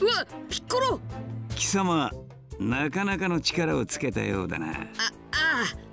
うわピッコロ。貴様なかなかの力をつけたようだな。あああ。